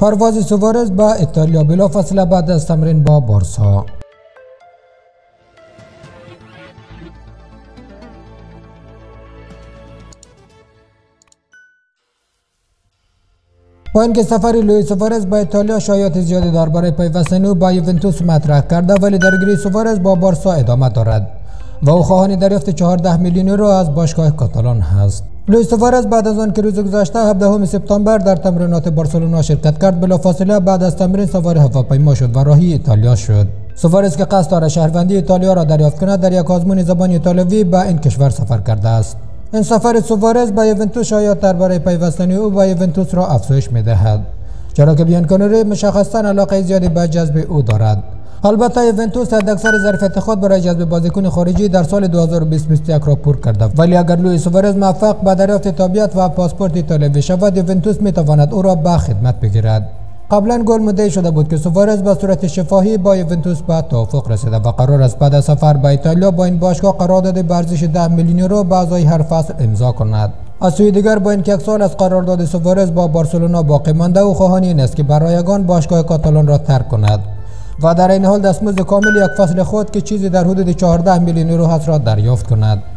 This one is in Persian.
پرواز سوارز به ایتالیا بلافاصله بعد از تمرین با بارسا. با اینکه سفر لوی سوارز به ایتالیا شایعات زیادی درباره پیوستن او با یوونتوس مطرح کرده ولی درگیری سوارز با بارسا ادامه دارد. و او خواهان دریافت 14 میلیون یورو از باشگاه کاتالان هست. لوئیس سوارز بعد از آن که روز گذشته 17 سپتامبر در تمرینات بارسلونا شرکت کرد بلافاصله بعد از تمرین سوار هواپیما شد و راهی ایتالیا شد. سوارز که قصد دارد شهروندی ایتالیا را دریافت کند در یک آزمون زبان ایتالیوی به این کشور سفر کرده است. این سفر سوارز به یوونتوس شاید درباره پیوستن او به یوونتوس را افزایش می‌دهد. چرا که بیانکونری مشخصا علاقه زیادی به جذب او دارد. البته یوونتوس اکثر ظرفیت خود برای جذب بازیکن خارجی در سال 2021 را پر کرده ولی اگر لوئیس سوارز موفق به دریافت تابعیت و پاسپورت ایتالیایی شود یوونتوس می‌تواند او را به خدمت بگیرد. قبلا گل مدعی شده بود که سوارز به صورت شفاهی با یوونتوس به توافق رسیده و قرار است بعد از سفر به ایتالیا با این باشگاه قرارداد ارزش 10 میلیون یورو به ازای هر فصل امضا کند. از سوی دیگر با اینکه یک سال از قرارداد سوارز با بارسلونا باقی مانده او خواهان این است که برایگان باشگاه کاتالان را ترک کند. و در این حال دستمزد کامل یک فصل خود که چیزی در حدود 14 میلیون یورو هست را دریافت کند.